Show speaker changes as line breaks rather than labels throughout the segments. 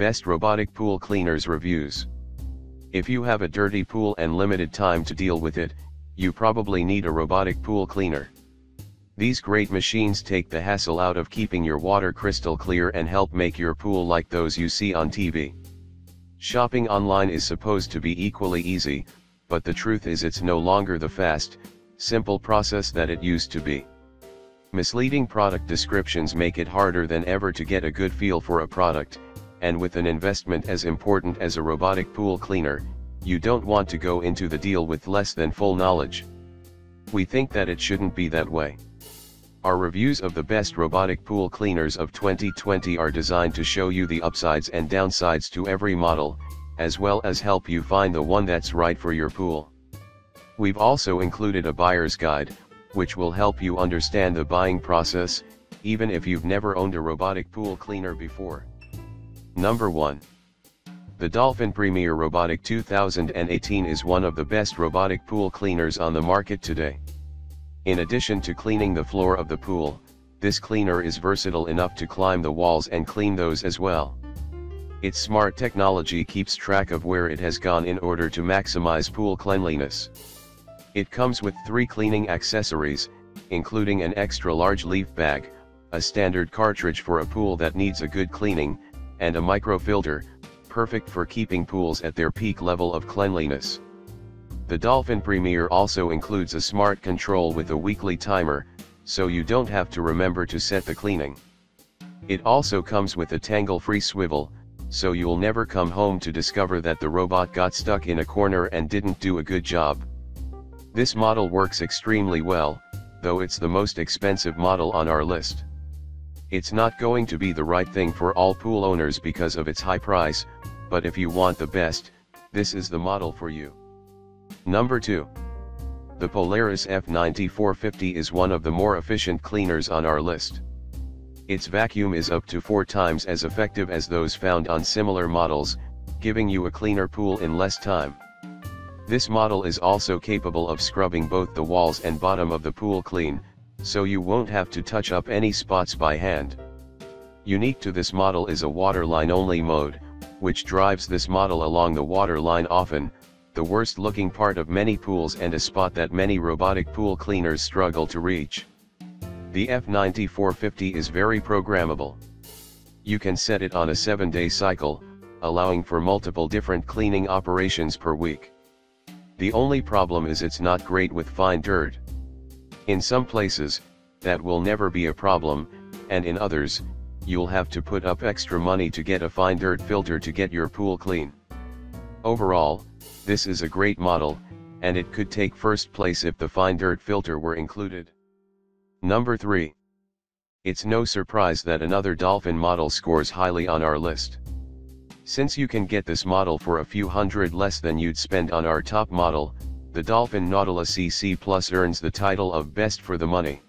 Best Robotic Pool Cleaners Reviews. If you have a dirty pool and limited time to deal with it, you probably need a robotic pool cleaner. These great machines take the hassle out of keeping your water crystal clear and help make your pool like those you see on TV. Shopping online is supposed to be equally easy, but the truth is it's no longer the fast, simple process that it used to be. Misleading product descriptions make it harder than ever to get a good feel for a product, and with an investment as important as a robotic pool cleaner, you don't want to go into the deal with less than full knowledge. We think that it shouldn't be that way. Our reviews of the best robotic pool cleaners of 2020 are designed to show you the upsides and downsides to every model, as well as help you find the one that's right for your pool. We've also included a buyer's guide, which will help you understand the buying process, even if you've never owned a robotic pool cleaner before. Number 1. The Dolphin Premier Robotic 2018 is one of the best robotic pool cleaners on the market today. In addition to cleaning the floor of the pool, this cleaner is versatile enough to climb the walls and clean those as well. Its smart technology keeps track of where it has gone in order to maximize pool cleanliness. It comes with three cleaning accessories, including an extra large leaf bag, a standard cartridge for a pool that needs a good cleaning, and a microfilter, perfect for keeping pools at their peak level of cleanliness. The Dolphin Premier also includes a smart control with a weekly timer, so you don't have to remember to set the cleaning. It also comes with a tangle-free swivel, so you'll never come home to discover that the robot got stuck in a corner and didn't do a good job. This model works extremely well, though it's the most expensive model on our list. It's not going to be the right thing for all pool owners because of its high price, but if you want the best, this is the model for you. Number 2. The Polaris F9450 is one of the more efficient cleaners on our list. Its vacuum is up to 4 times as effective as those found on similar models, giving you a cleaner pool in less time. This model is also capable of scrubbing both the walls and bottom of the pool clean, so you won't have to touch up any spots by hand. Unique to this model is a waterline only mode, which drives this model along the waterline often, the worst looking part of many pools and a spot that many robotic pool cleaners struggle to reach. The F9450 is very programmable. You can set it on a 7-day cycle, allowing for multiple different cleaning operations per week. The only problem is it's not great with fine dirt. In some places, that will never be a problem, and in others, you'll have to put up extra money to get a fine dirt filter to get your pool clean. Overall, this is a great model, and it could take first place if the fine dirt filter were included. Number 3. It's no surprise that another Dolphin model scores highly on our list. Since you can get this model for a few hundred less than you'd spend on our top model, the Dolphin Nautilus CC Plus earns the title of best for the money.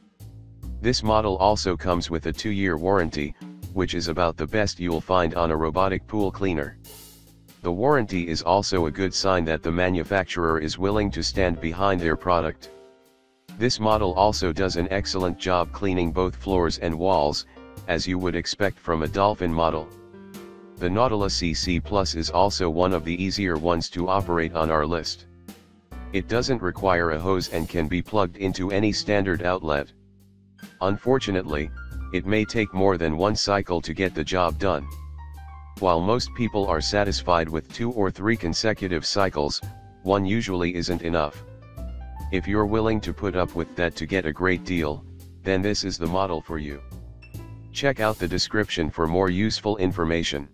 This model also comes with a 2-year warranty, which is about the best you'll find on a robotic pool cleaner. The warranty is also a good sign that the manufacturer is willing to stand behind their product. This model also does an excellent job cleaning both floors and walls, as you would expect from a Dolphin model. The Nautilus CC Plus is also one of the easier ones to operate on our list. It doesn't require a hose and can be plugged into any standard outlet. Unfortunately, it may take more than one cycle to get the job done. While most people are satisfied with two or three consecutive cycles, one usually isn't enough. If you're willing to put up with that to get a great deal, then this is the model for you. Check out the description for more useful information.